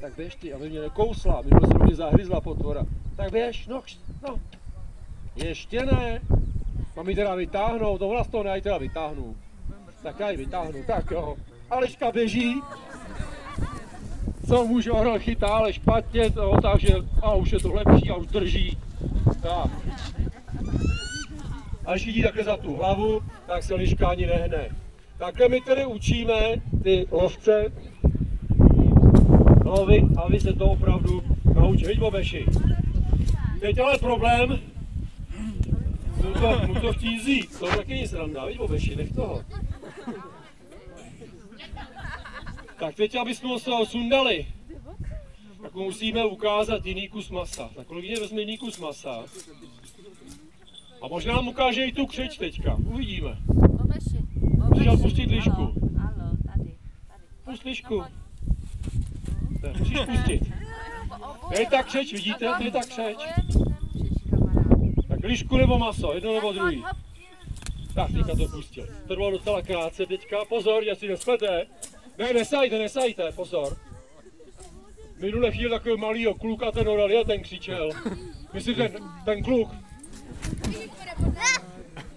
Tak běž ty, aby mě nekousla, minule se mě zahryzla potvora. Tak běž, no, no. Ještě ne. Mám ji teda vytáhnout, to z toho ne, teda vytáhnu. Tak já ji vytáhnu, tak jo. Aleška běží. Co může orel chytá, ale špatně, to, takže a už je to lepší a už drží. Tak. A když vidí takhle za tu hlavu, tak se liška ani nehne. Takhle my tedy učíme ty lovce lovit a vy se to opravdu naučí. Vidí bobeši. Teď ale problém, mu to, mu to chtít vzít, to taky nic sranda, vidí bobeši, nech toho. Tak teď, abychom se ho sundali, tak mu musíme ukázat jiný kus masa. Tak kolegyně vezme jiný kus masa. A možná nám ukáže i tu křeč teďka. Uvidíme. Bobeši, Bobeši. pustit lišku. Alo, tady, tady. Pust lišku. Tak, musíš pustit. To je ta křeč, vidíte? To je ta křeč. Tak lišku nebo maso, jedno nebo druhý. Tak, teďka to pustil. To bylo docela krátce teďka. Pozor, jestli nesplete. Ne, nesajte, nesajte, pozor. Minule chvíli takový malýho kluka ten oral, je, ten křičel. Myslím, ten, ten kluk.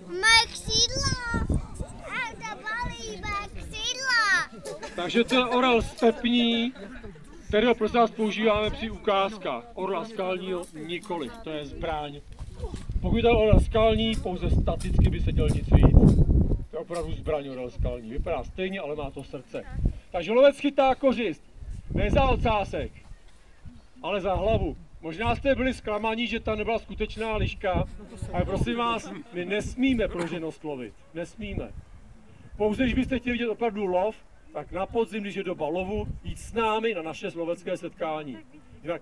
Moje křídla! Moje křídla! Takže to je orel stepní, kterého prosím vás používáme při ukázkách. Orla skalního nikoliv, to je zbraň. Pokud je orel skalní, pouze staticky by se děl nic víc. To je opravdu zbraň orel skalní. Vypadá stejně, ale má to srdce. Takže lovec chytá kořist. Ne za ocásek, ale za hlavu. Možná jste byli zklamaní, že tam nebyla skutečná liška, ale prosím vás, my nesmíme pruženost lovit. Nesmíme. Pouze, když byste chtěli vidět opravdu lov, tak na podzim, když je doba lovu, jít s námi na naše lovecké setkání. Jinak